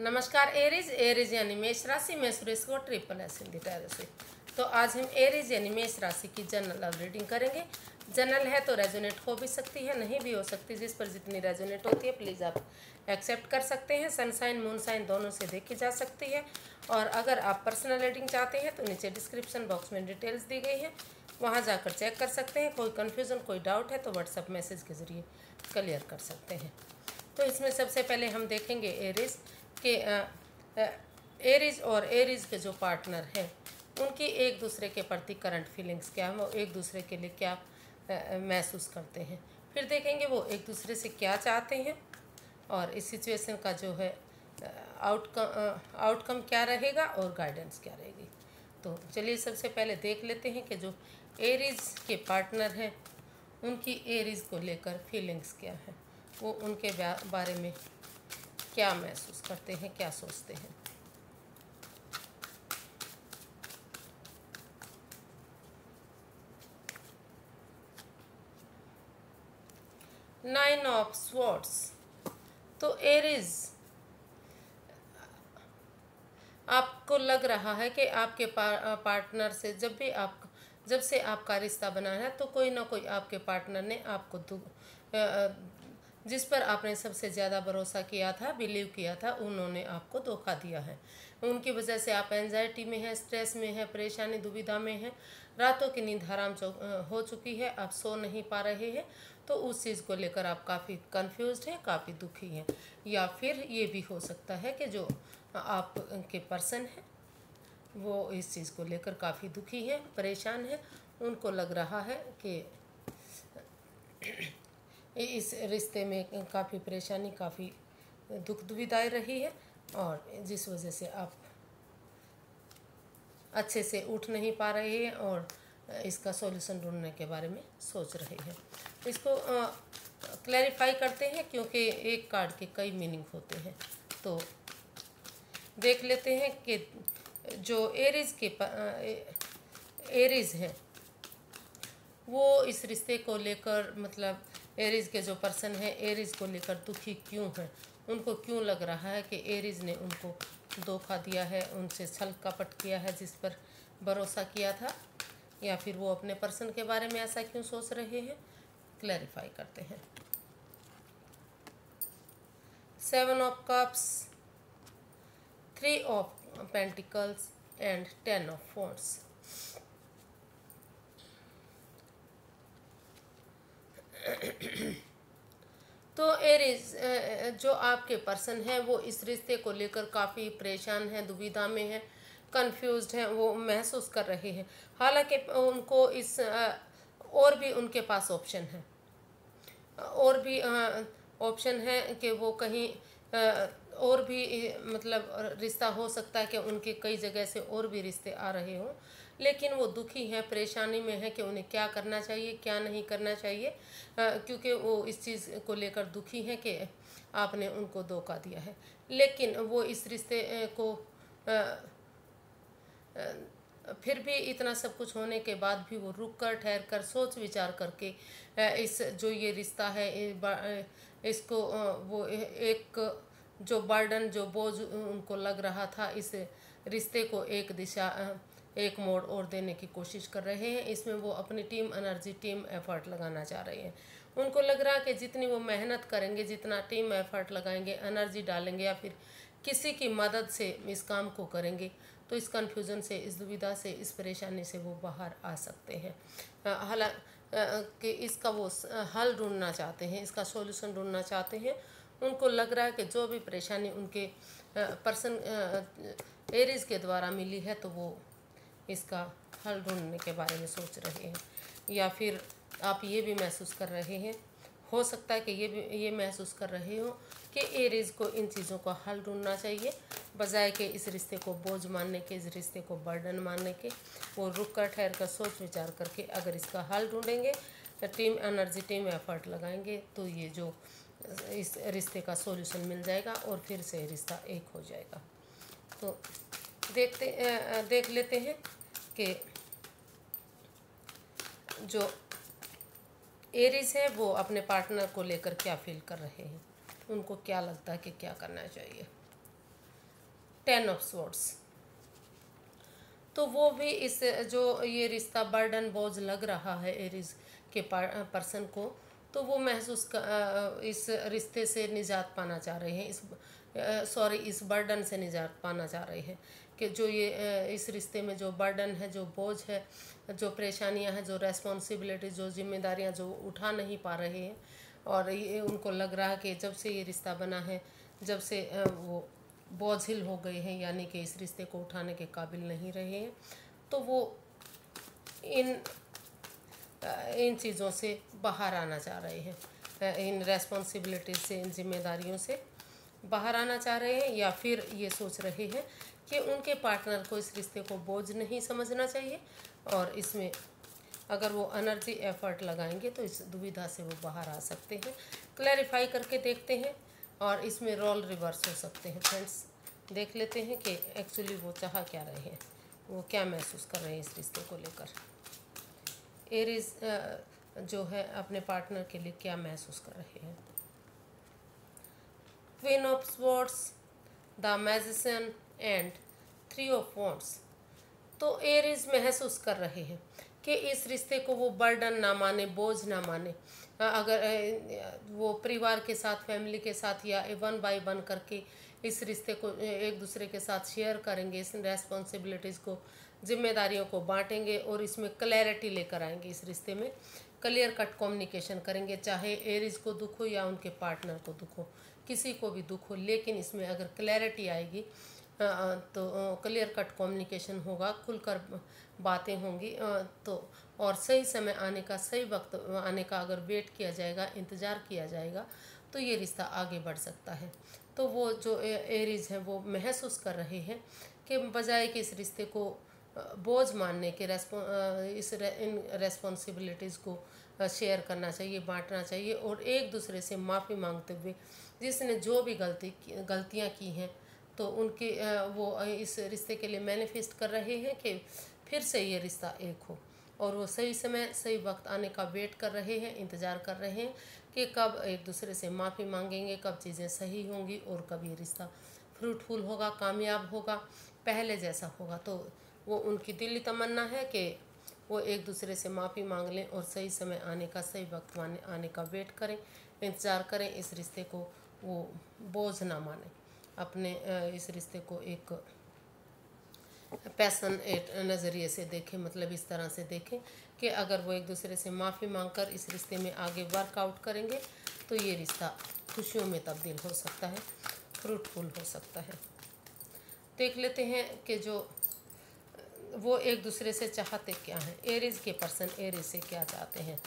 नमस्कार एरिज एरिज यानी मेष राशि में सुरेश को ट्रिपल एस हिंदी टैरो से तो आज हम एरिज यानी मेष राशि की जनरल लव रीडिंग करेंगे। जनरल है तो रेजोनेट हो भी सकती है, नहीं भी हो सकती। जिस पर जितनी रेजोनेट होती है प्लीज़ आप एक्सेप्ट कर सकते हैं। सनसाइन मून साइन दोनों से देखी जा सकती है। और अगर आप पर्सनल रीडिंग चाहते हैं तो नीचे डिस्क्रिप्शन बॉक्स में डिटेल्स दी गई है। वहाँ जाकर चेक कर सकते हैं। कोई कन्फ्यूज़न कोई डाउट है तो व्हाट्सअप मैसेज के ज़रिए क्लियर कर सकते हैं। तो इसमें सबसे पहले हम देखेंगे एरिज के एरिज और एरिज के जो पार्टनर हैं, उनकी एक दूसरे के प्रति करंट फीलिंग्स क्या है, वो एक दूसरे के लिए क्या महसूस करते हैं। फिर देखेंगे वो एक दूसरे से क्या चाहते हैं और इस सिचुएशन का जो है आउटकम आउटकम क्या रहेगा और गाइडेंस क्या रहेगी। तो चलिए सबसे पहले देख लेते हैं कि जो एरिज के पार्टनर हैं, उनकी एरिज को लेकर फीलिंग्स क्या है, वो उनके बारे में क्या महसूस करते हैं, क्या सोचते हैं? नाइन ऑफ़ स्वॉर्ड्स तो एरिज आपको लग रहा है कि आपके पार्टनर से जब भी आप, जब से आपका रिश्ता बना है तो कोई ना कोई आपके पार्टनर ने आपको जिस पर आपने सबसे ज़्यादा भरोसा किया था बिलीव किया था, उन्होंने आपको धोखा दिया है। उनकी वजह से आप एनजाइटी में हैं स्ट्रेस में हैं, परेशानी, दुविधा में हैं। रातों की नींद हराम हो चुकी है, आप सो नहीं पा रहे हैं तो उस चीज़ को लेकर आप काफ़ी कंफ्यूज हैं, काफ़ी दुखी हैं। या फिर ये भी हो सकता है कि जो आप के पर्सन हैं, वो इस चीज़ को लेकर काफ़ी दुखी हैं, परेशान हैं। उनको लग रहा है कि इस रिश्ते में काफ़ी परेशानी, काफ़ी दुख दुविधाएँ रही है और जिस वजह से आप अच्छे से उठ नहीं पा रहे हैं और इसका सॉल्यूशन ढूँढने के बारे में सोच रहे हैं। इसको क्लैरिफाई करते हैं क्योंकि एक कार्ड के कई मीनिंग होते हैं। तो देख लेते हैं कि जो एरिज के एरिज हैं, वो इस रिश्ते को लेकर मतलब एरिज के जो पर्सन हैं एरिज को लेकर दुखी क्यों हैं? उनको क्यों लग रहा है कि एरिज ने उनको धोखा दिया है, उनसे छल कपट किया है, जिस पर भरोसा किया था? या फिर वो अपने पर्सन के बारे में ऐसा क्यों सोच रहे हैं? क्लैरिफाई करते हैं। Seven of cups, three of pentacles and ten of force. तो एरिज जो आपके पर्सन हैं, वो इस रिश्ते को लेकर काफ़ी परेशान हैं, दुविधा में हैं कंफ्यूज्ड हैं, वो महसूस कर रहे हैं। हालाँकि उनको इस और भी उनके पास ऑप्शन है। और भी ऑप्शन है कि वो कहीं और भी मतलब रिश्ता हो सकता है कि उनके कई जगह से और भी रिश्ते आ रहे हों। लेकिन वो दुखी हैं, परेशानी में है कि उन्हें क्या करना चाहिए, क्या नहीं करना चाहिए। क्योंकि वो इस चीज़ को लेकर दुखी हैं कि आपने उनको धोखा दिया है। लेकिन वो इस रिश्ते को फिर भी इतना सब कुछ होने के बाद भी वो रुक कर ठहर कर सोच विचार करके इस जो ये रिश्ता है इसको वो एक जो बर्डन, जो बोझ उनको लग रहा था, इस रिश्ते को एक दिशा एक मोड़ और देने की कोशिश कर रहे हैं। इसमें वो अपनी टीम, एनर्जी टीम एफर्ट लगाना चाह रहे हैं। उनको लग रहा है कि जितनी वो मेहनत करेंगे, जितना टीम एफर्ट लगाएँगे, एनर्जी डालेंगे या फिर किसी की मदद से इस काम को करेंगे तो इस कन्फ्यूज़न से, इस दुविधा से, इस परेशानी से वो बाहर आ सकते हैं। हालाँकि इसका वो हल ढूंढना चाहते हैं, इसका सॉल्यूशन ढूंढना चाहते हैं। उनको लग रहा है कि जो भी परेशानी उनके पर्सन एरिज के द्वारा मिली है तो वो इसका हल ढूँढने के बारे में सोच रहे हैं। या फिर आप ये भी महसूस कर रहे हैं, हो सकता है कि ये भी, ये महसूस कर रहे हो कि एरिज को इन चीज़ों का हल ढूंढना चाहिए, बजाय के इस रिश्ते को बोझ मानने के, इस रिश्ते को बर्डन मानने के, वो रुक कर ठहर कर सोच विचार करके अगर इसका हल ढूंढेंगे तो टीम एनर्जी टीम एफर्ट लगाएँगे तो ये जो इस रिश्ते का सॉल्यूशन मिल जाएगा और फिर से रिश्ता एक हो जाएगा। तो देखते देख लेते हैं। कि जो एरिस है, वो अपने पार्टनर को लेकर क्या फील कर रहे हैं? उनको क्या लगता है कि क्या करना चाहिए? टेन ऑफ़ स्वर्ड्स तो वो भी इस, जो ये रिश्ता बर्डन बोझ लग रहा है एरिस के पर्सन को तो वो महसूस इस रिश्ते से निजात पाना चाह रहे हैं, इस सॉरी इस बर्डन से निजात पाना चाह रहे हैं। कि जो ये इस रिश्ते में जो बर्डन है, जो बोझ है, जो परेशानियाँ हैं, जो रेस्पॉन्सिबिलिटी जो जिम्मेदारियाँ जो उठा नहीं पा रहे हैं और ये उनको लग रहा है कि जब से ये रिश्ता बना है, जब से वो बोझिल हो गए हैं, यानी कि इस रिश्ते को उठाने के काबिल नहीं रहे हैं तो वो इन इन चीज़ों से बाहर आना चाह रहे हैं। इन रेस्पॉन्सिबिलिटी से, इन जिम्मेदारियों से बाहर आना चाह रहे हैं या फिर ये सोच रहे हैं कि उनके पार्टनर को इस रिश्ते को बोझ नहीं समझना चाहिए और इसमें अगर वो एनर्जी एफर्ट लगाएँगे तो इस दुविधा से वो बाहर आ सकते हैं। क्लैरिफाई करके देखते हैं और इसमें रोल रिवर्स हो सकते हैं। फ्रेंड्स देख लेते हैं कि एक्चुअली वो चाह क्या रहे हैं। वो क्या महसूस कर रहे हैं इस रिश्ते को लेकर। एरिज जो है अपने पार्टनर के लिए क्या महसूस कर रहे हैं। Queen of swords the magician and three of wands तो एरिज महसूस कर रहे हैं कि इस रिश्ते को वो बर्डन ना माने, बोझ ना माने। अगर वो परिवार के साथ फैमिली के साथ या वन बाय वन करके इस रिश्ते को एक दूसरे के साथ शेयर करेंगे, इस रेस्पॉन्सिबिलिटीज़ को, जिम्मेदारियों को बांटेंगे और इसमें क्लैरिटी लेकर आएँगे, इस रिश्ते में क्लियर कट कम्युनिकेशन करेंगे, चाहे एरिज को दुख हो या उनके पार्टनर को दुख हो, किसी को भी दुख हो, लेकिन इसमें अगर क्लैरिटी आएगी तो क्लियर कट कम्युनिकेशन होगा खुलकर बातें होंगी तो और सही समय आने का सही वक्त आने का अगर वेट किया जाएगा इंतज़ार किया जाएगा तो ये रिश्ता आगे बढ़ सकता है। तो वो जो एरीज हैं वो महसूस कर रहे हैं कि बजाय कि इस रिश्ते को बोझ मानने के रेस्पो इस रे, इन रेस्पॉन्सिबिलिटीज़ को शेयर करना चाहिए बांटना चाहिए और एक दूसरे से माफ़ी मांगते हुए जिसने जो भी गलती गलतियाँ की हैं तो उनके वो इस रिश्ते के लिए मैनिफेस्ट कर रहे हैं कि फिर से ये रिश्ता एक हो। और वो सही समय, सही वक्त आने का वेट कर रहे हैं, इंतज़ार कर रहे हैं कि कब एक दूसरे से माफ़ी मांगेंगे, कब चीज़ें सही होंगी और कब ये रिश्ता फ्रूटफुल होगा, कामयाब होगा, पहले जैसा होगा। तो वो उनकी दिली तमन्ना है कि वो एक दूसरे से माफ़ी मांग लें और सही समय आने का, सही वक्त आने का वेट करें, इंतज़ार करें, इस रिश्ते को वो बोझ ना माने। अपने इस रिश्ते को एक पैसन नज़रिए से देखें मतलब इस तरह से देखें कि अगर वो एक दूसरे से माफ़ी मांगकर इस रिश्ते में आगे वर्कआउट करेंगे तो ये रिश्ता खुशियों में तब्दील हो सकता है फ्रूटफुल हो सकता है। देख लेते हैं कि जो वो एक दूसरे से चाहते क्या हैं एरिज के पर्सन एरिज से क्या चाहते हैं।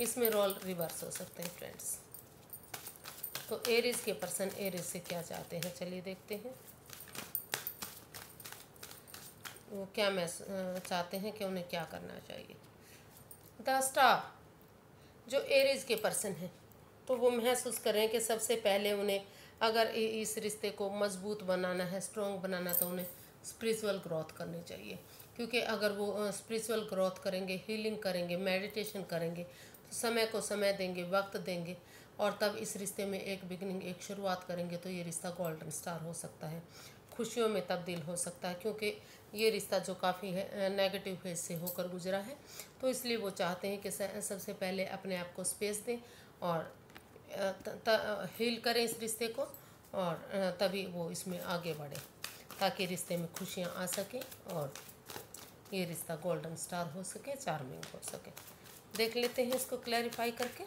इसमें रोल रिवर्स हो सकते हैं फ्रेंड्स तो एरिज के पर्सन एरिज से क्या चाहते हैं? चलिए देखते हैं। वो क्या मैं चाहते हैं कि उन्हें क्या करना चाहिए? द स्टार जो एरिज के पर्सन हैं तो वो महसूस करें कि सबसे पहले उन्हें अगर इस रिश्ते को मज़बूत बनाना है स्ट्रॉन्ग बनाना तो उन्हें स्पिरिचुअल ग्रोथ करनी चाहिए। क्योंकि अगर वो स्पिरिचुअल ग्रोथ करेंगे हीलिंग करेंगे मेडिटेशन करेंगे तो समय को समय देंगे, वक्त देंगे और तब इस रिश्ते में एक बिगनिंग एक शुरुआत करेंगे तो ये रिश्ता गोल्डन स्टार हो सकता है। खुशियों में तब्दील हो सकता है क्योंकि ये रिश्ता जो काफ़ी है नेगेटिव फ़ेज़ से होकर गुजरा है। तो इसलिए वो चाहते हैं कि सबसे पहले अपने आप को स्पेस दें और त, त, हील करें इस रिश्ते को और तभी वो इसमें आगे बढ़े ताकि रिश्ते में खुशियाँ आ सकें और ये रिश्ता गोल्डन स्टार हो सके चार्मिंग हो सके। देख लेते हैं इसको क्लैरिफाई करके।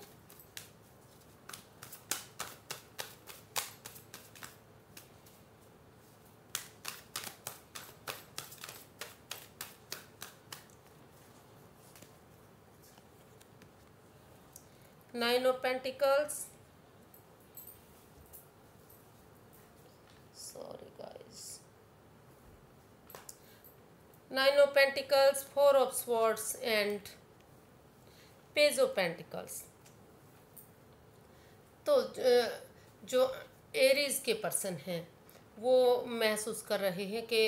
Pentacles sorry guys nine of pentacles four of swords and page of pentacles तो जो एरीज के पर्सन हैं वो महसूस कर रहे हैं कि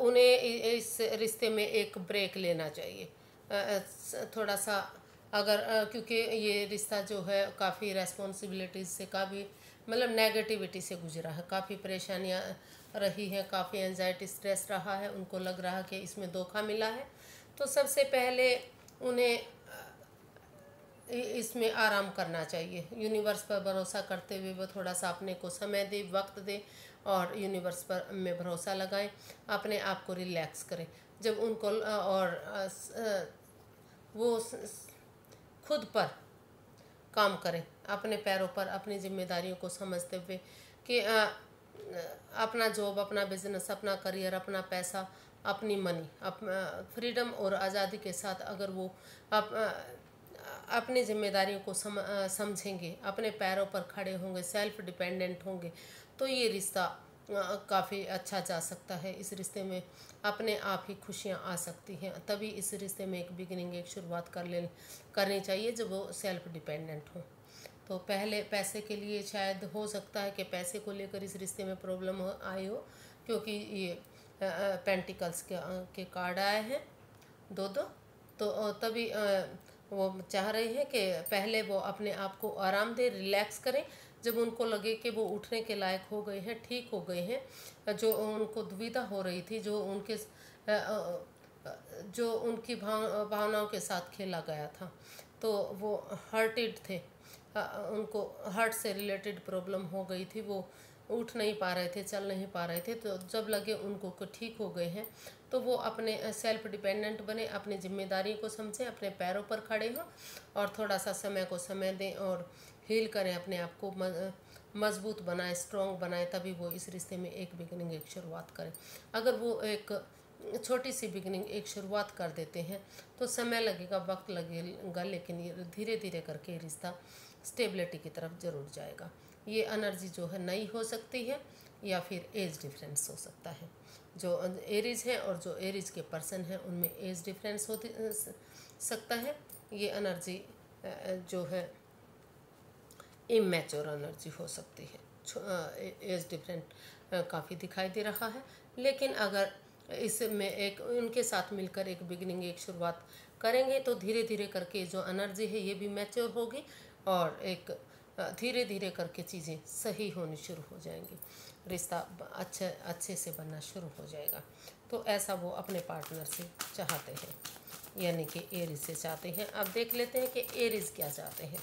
उन्हें इस रिश्ते में एक ब्रेक लेना चाहिए थोड़ा सा अगर क्योंकि ये रिश्ता जो है काफ़ी रेस्पॉन्सिबिलिटीज़ से काफ़ी मतलब नेगेटिविटी से गुजरा है। काफ़ी परेशानियाँ रही हैं, काफ़ी एनजाइटी स्ट्रेस रहा है। उनको लग रहा कि इसमें धोखा मिला है। तो सबसे पहले उन्हें इसमें आराम करना चाहिए। यूनिवर्स पर भरोसा करते हुए वो थोड़ा सा अपने को समय दे, वक्त दे और यूनिवर्स पर, में भरोसा लगाएँ। अपने आप को रिलैक्स करें। जब उनको और वो खुद पर काम करें अपने पैरों पर अपनी जिम्मेदारियों को समझते हुए कि आ, अपना जॉब अपना बिज़नेस अपना करियर अपना पैसा अपनी मनी अप फ्रीडम और आज़ादी के साथ अगर वो अप, अपनी जिम्मेदारियों को सम, समझेंगे अपने पैरों पर खड़े होंगे सेल्फ डिपेंडेंट होंगे तो ये रिश्ता काफ़ी अच्छा जा सकता है। इस रिश्ते में अपने आप ही खुशियाँ आ सकती हैं। तभी इस रिश्ते में एक बिगिनिंग एक शुरुआत कर ले करनी चाहिए जब वो सेल्फ डिपेंडेंट हो। तो पहले पैसे के लिए शायद हो सकता है कि पैसे को लेकर इस रिश्ते में प्रॉब्लम आई हो, क्योंकि ये पेंटिकल्स के के कार्ड आए हैं, दो दो। तो तभी वो चाह रहे हैं कि पहले वो अपने आप को आराम दे रिलैक्स करें जब उनको लगे कि वो उठने के लायक हो गए हैं, ठीक हो गए हैं, जो उनको दुविधा हो रही थी, जो उनके जो उनकी भावनाओं के साथ खेला गया था तो वो हर्टेड थे। उनको हार्ट से रिलेटेड प्रॉब्लम हो गई थी, वो उठ नहीं पा रहे थे, चल नहीं पा रहे थे तो जब लगे उनको को ठीक हो गए हैं तो वो अपने सेल्फ डिपेंडेंट बने, अपनी ज़िम्मेदारी को समझें, अपने पैरों पर खड़े हों और थोड़ा सा समय को समय दें और हील करें, अपने आप को मज़बूत बनाएँ स्ट्रॉन्ग बनाएँ, तभी वो इस रिश्ते में एक बिगनिंग एक शुरुआत करें। अगर वो एक छोटी सी बिगनिंग एक शुरुआत कर देते हैं तो समय लगेगा, वक्त लगेगा, लेकिन ये धीरे धीरे करके रिश्ता स्टेबिलिटी की तरफ़ ज़रूर जाएगा। ये एनर्जी जो है नई हो सकती है, या फिर एज डिफरेंस हो सकता है। जो एरिज है और जो एरिज के पर्सन हैं, उनमें एज डिफरेंस हो सकता है। ये एनर्जी जो है इमेच्योर एनर्जी हो सकती है। एज डिफरेंट काफ़ी दिखाई दे रहा है। लेकिन अगर इसमें एक उनके साथ मिलकर एक बिगनिंग एक शुरुआत करेंगे तो धीरे धीरे करके जो एनर्जी है, ये भी मैच्योर होगी और एक धीरे धीरे करके चीज़ें सही होनी शुरू हो जाएँगी। रिश्ता अच्छे अच्छे से बनना शुरू हो जाएगा। तो ऐसा वो अपने पार्टनर से चाहते हैं। यानी कि एरिज से चाहते हैं। अब देख लेते हैं कि एरिज क्या चाहते हैं।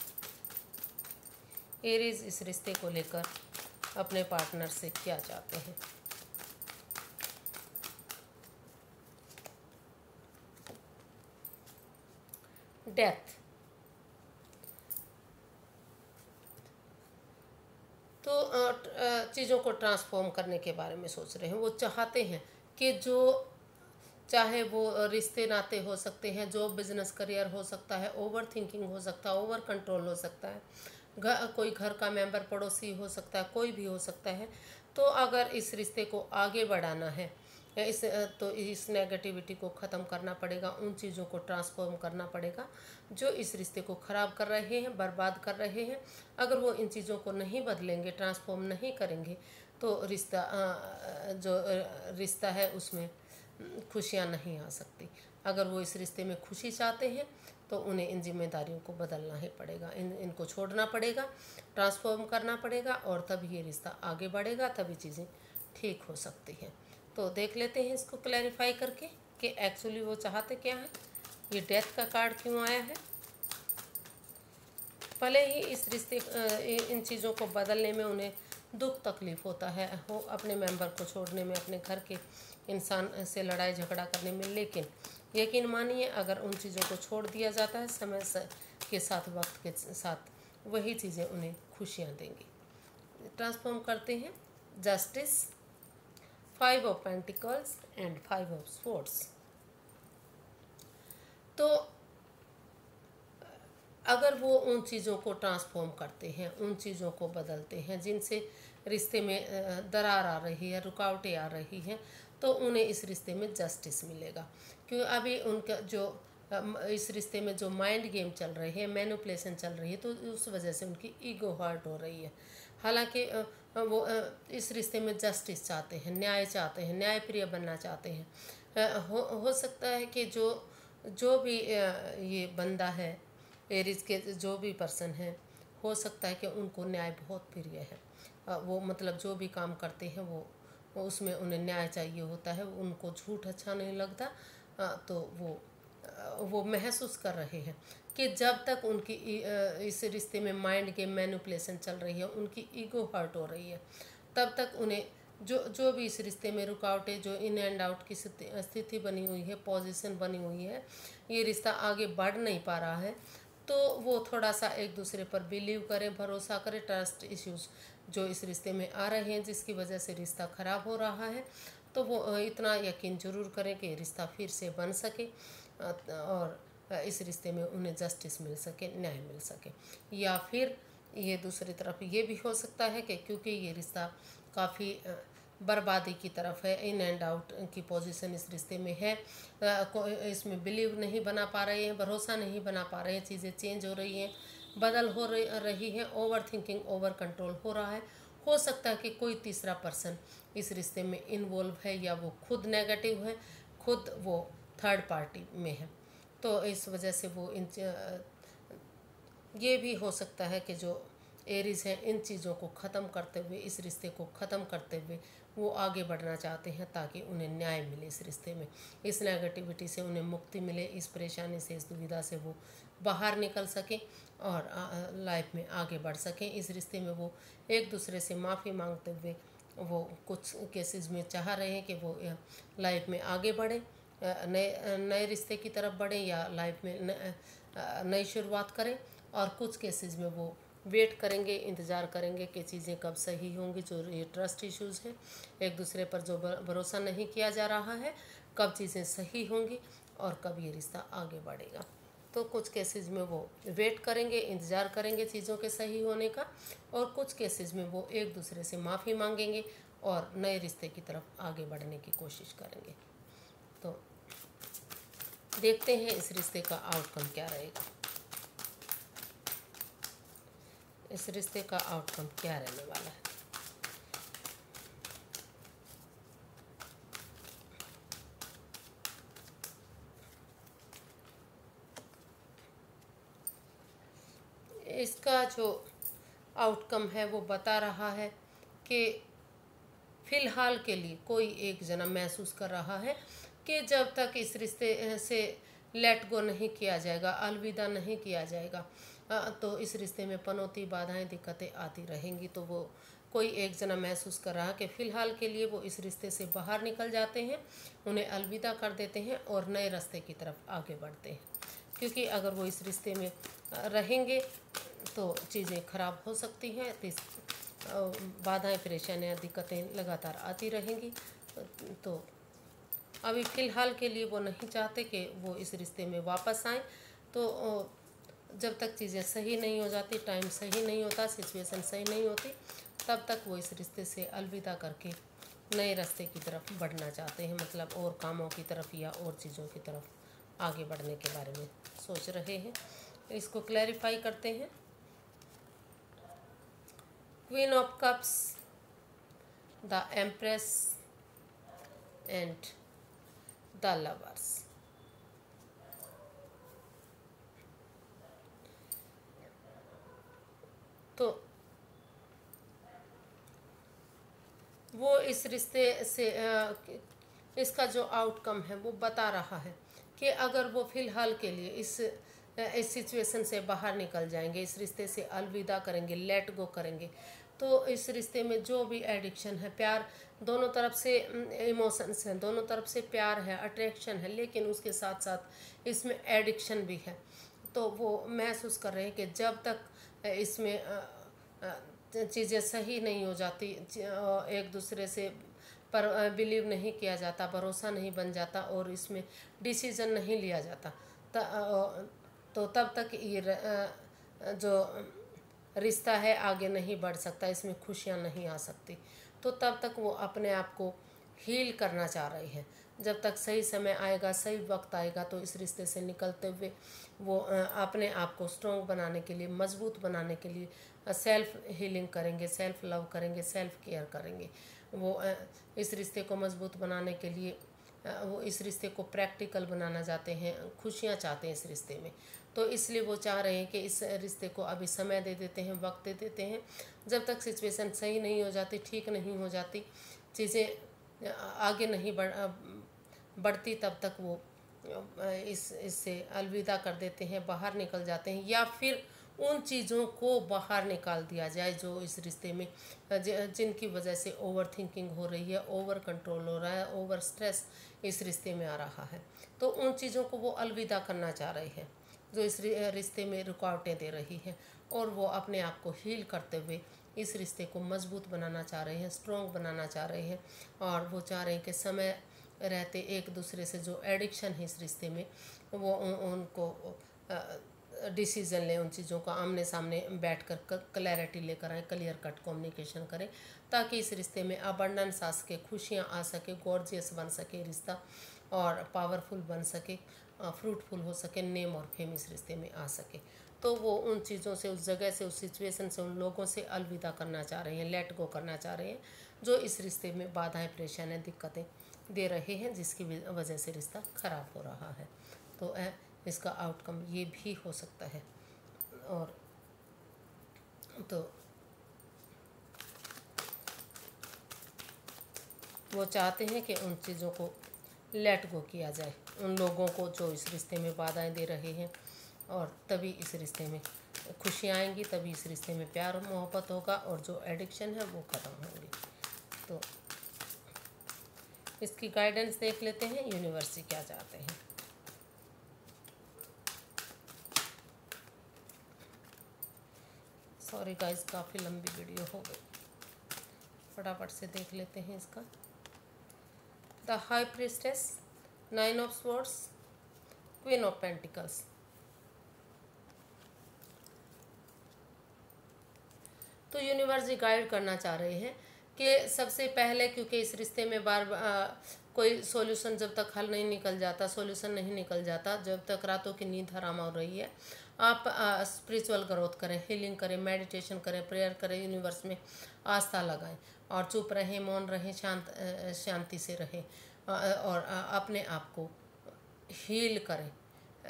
एरिज इस रिश्ते को लेकर अपने पार्टनर से क्या चाहते हैं? डेथ। तो चीज़ों को ट्रांसफॉर्म करने के बारे में सोच रहे हैं। वो चाहते हैं कि जो, चाहे वो रिश्ते नाते हो सकते हैं जो बिज़नेस करियर हो सकता है ओवर थिंकिंग हो सकता है, ओवर कंट्रोल हो सकता है। घर कोई घर का मेंबर पड़ोसी हो सकता है, कोई भी हो सकता है तो अगर इस रिश्ते को आगे बढ़ाना है इस तो इस नेगेटिविटी को ख़त्म करना पड़ेगा, उन चीज़ों को ट्रांसफॉर्म करना पड़ेगा, जो इस रिश्ते को ख़राब कर रहे हैं, बर्बाद कर रहे हैं, अगर वो इन चीज़ों को नहीं बदलेंगे ट्रांसफॉर्म नहीं करेंगे तो रिश्ता जो रिश्ता है, उसमें खुशियाँ नहीं आ सकती। अगर वो इस रिश्ते में खुशी चाहते हैं तो उन्हें इन जिम्मेदारियों को बदलना ही पड़ेगा, इन, इनको छोड़ना पड़ेगा ट्रांसफॉर्म करना पड़ेगा और तभी ये रिश्ता आगे बढ़ेगा, तभी चीज़ें ठीक हो सकती हैं। तो देख लेते हैं इसको क्लैरिफाई करके कि एक्चुअली वो चाहते क्या है। ये डेथ का कार्ड क्यों आया है? भले ही इस रिश्ते इन चीज़ों को बदलने में उन्हें दुख तकलीफ़ होता है, हो अपने मेंबर को छोड़ने में, अपने घर के इंसान से लड़ाई झगड़ा करने में, लेकिन यकीन मानिए, अगर उन चीज़ों को छोड़ दिया जाता है, समय के साथ, वक्त के साथ वही चीज़ें उन्हें खुशियाँ देंगी। ट्रांसफॉर्म करते हैं। Justice, five of pentacles and five of swords. तो अगर वो उन चीज़ों को ट्रांसफॉर्म करते हैं, उन चीज़ों को बदलते हैं, जिनसे रिश्ते में दरार आ रही है, रुकावटें आ रही हैं तो उन्हें इस रिश्ते में जस्टिस मिलेगा। क्यों अभी उनका जो इस रिश्ते में जो माइंड गेम चल रही है मैनुपलेशन चल रही है तो उस वजह से उनकी ईगो हर्ट हो रही है। हालाँकि वो इस रिश्ते में जस्टिस चाहते हैं, न्याय चाहते हैं न्याय प्रिय बनना चाहते हैं। हो हो सकता है कि जो जो भी ये बंदा है एरिज के जो भी पर्सन है, हो सकता है कि उनको न्याय बहुत प्रिय है। वो मतलब जो भी काम करते हैं, वो, उसमें उन्हें न्याय चाहिए होता है, उनको झूठ अच्छा नहीं लगता तो वो वो महसूस कर रहे हैं कि जब तक उनकी इस रिश्ते में माइंड के मैनिपुलेशन चल रही है, उनकी ईगो हर्ट हो रही है, तब तक उन्हें जो जो भी इस रिश्ते में रुकावटें, जो इन एंड आउट की स्थिति बनी हुई है पोजीशन बनी हुई है, ये रिश्ता आगे बढ़ नहीं पा रहा है तो वो थोड़ा सा एक दूसरे पर बिलीव करें, भरोसा करें ट्रस्ट इश्यूज़ जो इस रिश्ते में आ रहे हैं, जिसकी वजह से रिश्ता ख़राब हो रहा है तो वो इतना यकीन ज़रूर करें कि रिश्ता फिर से बन सके और इस रिश्ते में उन्हें जस्टिस मिल सके, न्याय मिल सके। या फिर ये दूसरी तरफ़ ये भी हो सकता है कि क्योंकि ये रिश्ता काफ़ी बर्बादी की तरफ़ है इन एंड आउट की पोजीशन इस रिश्ते में है इसमें बिलीव नहीं बना पा रहे हैं, भरोसा नहीं बना पा रहे हैं, चीज़ें चेंज हो रही हैं, बदल हो रही हैं ओवर थिंकिंग ओवर कंट्रोल हो रहा है। हो सकता है कि कोई तीसरा पर्सन इस रिश्ते में इन्वॉल्व है या वो खुद नेगेटिव है, खुद वो थर्ड पार्टी में है। तो इस वजह से वो इन ये भी हो सकता है कि जो एरीज हैं, इन चीज़ों को ख़त्म करते हुए, इस रिश्ते को ख़त्म करते हुए वो आगे बढ़ना चाहते हैं ताकि उन्हें न्याय मिले इस रिश्ते में। इस नेगेटिविटी से उन्हें मुक्ति मिले, इस परेशानी से, इस दुविधा से वो बाहर निकल सकें। और लाइफ में आगे बढ़ सकें। इस रिश्ते में वो एक दूसरे से माफ़ी मांगते हुए वो कुछ केसेस में चाह रहे हैं कि वो लाइफ में आगे बढ़ें नए नए रिश्ते की तरफ़ बढ़ें या लाइफ में नई शुरुआत करें और कुछ केसेस में वो वेट करेंगे, इंतज़ार करेंगे कि चीज़ें कब सही होंगी, जो ये ट्रस्ट इश्यूज़ हैं। एक दूसरे पर जो भरोसा नहीं किया जा रहा है, कब चीज़ें सही होंगी और कब ये रिश्ता आगे बढ़ेगा। तो कुछ केसेस में वो वेट करेंगे, इंतज़ार करेंगे चीज़ों के सही होने का और कुछ केसेस में वो एक दूसरे से माफ़ी मांगेंगे और नए रिश्ते की तरफ़ आगे बढ़ने की कोशिश करेंगे। तो देखते हैं इस रिश्ते का आउटकम क्या रहेगा। इस रिश्ते का आउटकम क्या रहने वाला है? इसका जो आउटकम है वो बता रहा है कि फ़िलहाल के लिए कोई एक जना महसूस कर रहा है कि जब तक इस रिश्ते से लेट गो नहीं किया जाएगा, अलविदा नहीं किया जाएगा तो इस रिश्ते में पनौती, बाधाएँ, दिक्कतें आती रहेंगी। तो वो कोई एक जना महसूस कर रहा है कि फ़िलहाल के लिए वो इस रिश्ते से बाहर निकल जाते हैं, उन्हें अलविदा कर देते हैं और नए रास्ते की तरफ़ आगे बढ़ते हैं। क्योंकि अगर वो इस रिश्ते में रहेंगे तो चीज़ें ख़राब हो सकती हैं। तो बाधाएँ, परेशानियाँ, दिक्कतें लगातार आती रहेंगी। तो अभी फ़िलहाल के लिए वो नहीं चाहते कि वो इस रिश्ते में वापस आएँ। तो जब तक चीज़ें सही नहीं हो जाती, टाइम सही नहीं होता, सिचुएशन सही नहीं होती, तब तक वो इस रिश्ते से अलविदा करके नए रास्ते की तरफ़ बढ़ना चाहते हैं। मतलब और कामों की तरफ़ या और चीज़ों की तरफ़। आगे बढ़ने के बारे में सोच रहे हैं। इसको क्लैरिफाई करते हैं। Queen of cups the empress and the lovers तो वो इस रिश्ते से इसका जो आउटकम है वो बता रहा है। कि अगर वो फ़िलहाल के लिए इस इस सिचुएशन से बाहर निकल जाएँगे, इस रिश्ते से अलविदा करेंगे लेट गो करेंगे तो इस रिश्ते में जो भी एडिक्शन है, प्यार दोनों तरफ़ से इमोशंस हैं, दोनों तरफ़ से प्यार है अट्रैक्शन है, लेकिन उसके साथ साथ इसमें एडिक्शन भी है। तो वो महसूस कर रहे हैं कि जब तक इसमें चीज़ें सही नहीं हो जाती एक दूसरे से पर बिलीव नहीं किया जाता, भरोसा नहीं बन जाता और इसमें डिसीज़न नहीं लिया जाता। तो तब तक ये जो रिश्ता है आगे नहीं बढ़ सकता, इसमें खुशियाँ नहीं आ सकती। तो तब तक वो अपने आप को हील करना चाह रही है। जब तक सही समय आएगा, सही वक्त आएगा तो इस रिश्ते से निकलते हुए वो अपने आप को स्ट्रॉन्ग बनाने के लिए, मज़बूत बनाने के लिए सेल्फ हीलिंग करेंगे सेल्फ लव करेंगे सेल्फ केयर करेंगे। वो इस रिश्ते को मज़बूत बनाने के लिए वो इस रिश्ते को प्रैक्टिकल बनाना चाहते हैं, खुशियाँ चाहते हैं इस रिश्ते में। तो इसलिए वो चाह रहे हैं कि इस रिश्ते को अभी समय दे देते हैं, वक्त दे देते हैं। जब तक सिचुएशन सही नहीं हो जाती, ठीक नहीं हो जाती, चीज़ें आगे नहीं बढ़ बढ़ती, तब तक वो इस, इससे अलविदा कर देते हैं, बाहर निकल जाते हैं, या फिर उन चीज़ों को बाहर निकाल दिया जाए जो इस रिश्ते में जिनकी वजह से ओवर थिंकिंग हो रही है ओवर कंट्रोल हो रहा है ओवर स्ट्रेस इस रिश्ते में आ रहा है। तो उन चीज़ों को वो अलविदा करना चाह रहे हैं जो इस रिश्ते में रुकावटें दे रही हैं और वो अपने आप को हील करते हुए इस रिश्ते को मज़बूत बनाना चाह रहे हैं स्ट्रॉन्ग बनाना चाह रहे हैं और वो चाह रहे हैं कि समय रहते एक दूसरे से जो एडिक्शन है इस रिश्ते में वो उन, उनको डिसीज़न लें उन चीज़ों का, आमने सामने बैठ कर क्लैरिटी लेकर आए क्लियर कट कम्युनिकेशन करें, ताकि इस रिश्ते में अबंडेंस आ सके खुशियाँ आ सके गॉर्जियस बन सके रिश्ता और पावरफुल बन सके फ्रूटफुल हो सके, नेम और फेम इस रिश्ते में आ सके। तो वो उन चीज़ों से, उस जगह से, उस सिचुएशन से, उन लोगों से अलविदा करना चाह रहे हैं लेट गो करना चाह रहे हैं, जो इस रिश्ते में बाधाएँ, परेशानियाँ, दिक्कतें दे रहे हैं, जिसकी वजह से रिश्ता ख़राब हो रहा है। तो इसका आउटकम ये भी हो सकता है। और तो वो चाहते हैं कि उन चीज़ों को लेट गो किया जाए। उन लोगों को जो इस रिश्ते में बाधाएँ दे रहे हैं और तभी इस रिश्ते में खुशियाँ आएँगी, तभी इस रिश्ते में प्यार और मोहब्बत होगा और जो एडिक्शन है वो ख़त्म होंगी। तो इसकी गाइडेंस देख लेते हैं यूनिवर्सिटी क्या चाहते हैं। सॉरी गाइस काफ़ी लंबी वीडियो हो गई। फटाफट से देख लेते हैं इसका। The high priestess nine of swords queen of pentacles तो यूनिवर्स गाइड करना चाह रहे हैं कि सबसे पहले, क्योंकि इस रिश्ते में बार कोई सॉल्यूशन जब तक हल नहीं निकल जाता सॉल्यूशन नहीं निकल जाता, जब तक रातों की नींद हराम हो रही है। आप स्पिरिचुअल ग्रोथ करें हीलिंग करें मेडिटेशन करें प्रेयर करें यूनिवर्स में आस्था लगाएँ और चुप रहें, मौन रहें, शांत शांति से रहें और अपने आप को हील करें।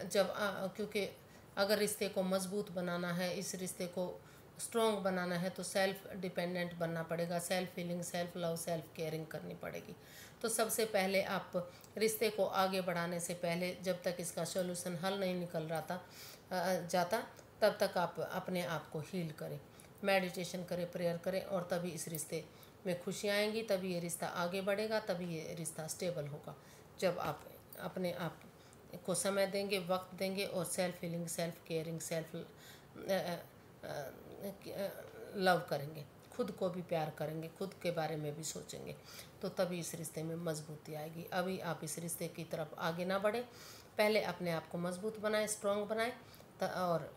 जब क्योंकि अगर रिश्ते को मज़बूत बनाना है, इस रिश्ते को स्ट्रॉन्ग बनाना है तो सेल्फ डिपेंडेंट बनना पड़ेगा self feeling self love self caring करनी पड़ेगी। तो सबसे पहले आप रिश्ते को आगे बढ़ाने से पहले जब तक इसका सोल्यूशन हल नहीं निकल रहा था जाता, तब तक आप अपने आप को हील करें मेडिटेशन करें प्रेयर करें और तभी इस रिश्ते में खुशियाँ आएँगी, तभी ये रिश्ता आगे बढ़ेगा, तभी ये रिश्ता स्टेबल होगा। जब आप अपने आप को समय देंगे, वक्त देंगे और self feeling self caring self love करेंगे, खुद को भी प्यार करेंगे, खुद के बारे में भी सोचेंगे तो तभी इस रिश्ते में मजबूती आएगी। अभी आप इस रिश्ते की तरफ़ आगे ना बढ़ें, पहले अपने आप को मज़बूत बनाएँ स्ट्रॉन्ग बनाएँ और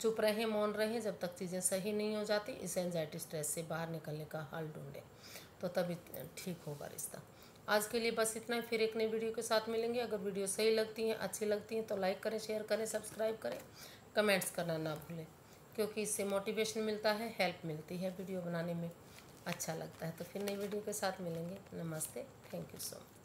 चुप रहें, मौन रहें, जब तक चीज़ें सही नहीं हो जाती, इस एनजाइटी स्ट्रेस से बाहर निकलने का हल ढूंढें तो तभी ठीक होगा रिश्ता। आज के लिए बस इतना ही, फिर एक नई वीडियो के साथ मिलेंगे। अगर वीडियो सही लगती हैं, अच्छी लगती हैं तो लाइक करें शेयर करें सब्सक्राइब करें कमेंट्स करना ना भूलें। क्योंकि इससे मोटिवेशन मिलता है हेल्प मिलती है वीडियो बनाने में। अच्छा लगता है। तो फिर नई वीडियो के साथ मिलेंगे। नमस्ते। Thank you so much